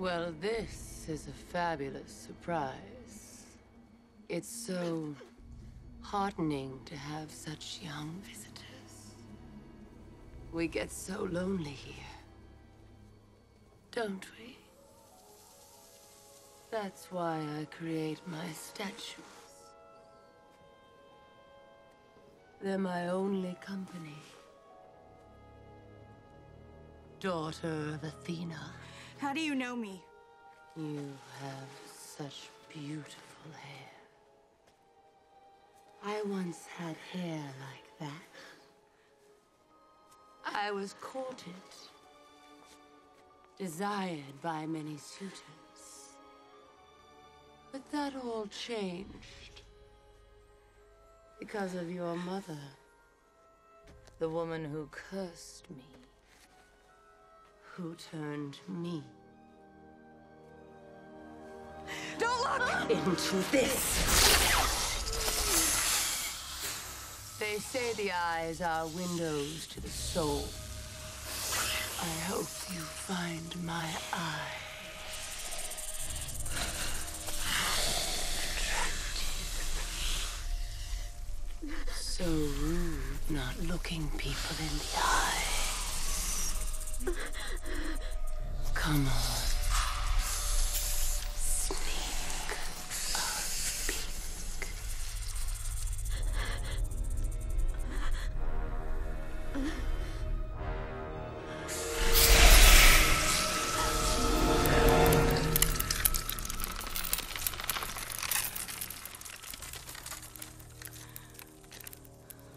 Well, this is a fabulous surprise. It's so heartening to have such young visitors. We get so lonely here. Don't we? That's why I create my statues. They're my only company. Daughter of Athena. How do you know me? You have such beautiful hair. I once had hair like that. I was courted, desired by many suitors. But that all changed because of your mother, the woman who cursed me, who turned me Don't look! into this. They say the eyes are windows to the soul. I hope you find my eyes. So rude not looking people in the eyes. Come on.